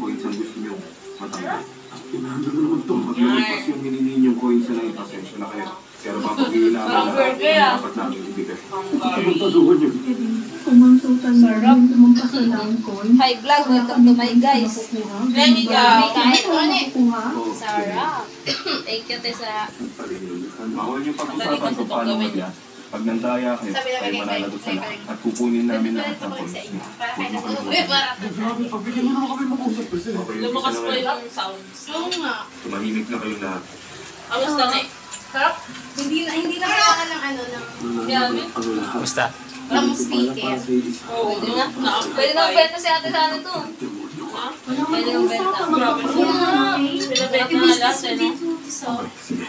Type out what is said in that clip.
coins ang gusto nyo matanggap. Inaanda na naman to. Pag yung hinihingi yung coins na lang, pasensya na kayo. Pero papag-iilangan na Burger, ah. dapat namin ibigay. Samantaluhan niyo. Kumonsultan na rin tumampas na lang ko. Hi vlog, welcome to my guys. Ready ka? Kain ko na Oo. Sarap. Thank you, Tessa. Bawal yung pag-usapan kung paano mag Pag nandaya kayo, ay mananagot sa lahat. At kukunin namin lahat ng niyo. Huwag mo kalimutan. Grabe, pabigyan niyo naman kami mag-usap kasi. Lumakas pa na yung sounds. Oo nga. Tumahimik na kayo lahat. Awas na eh. Sarap. Hindi na, hindi na kailangan ng ano, ng Grabe. Ano? Basta. from speaker. Oo. Pwede na. Na- Pwede nang benta si ate sa ano to. Pwede nang benta. Grabe. Oo nga. Pinabenta na lahat eh. no? Sige.